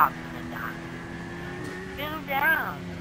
Pop's to Doc. Down.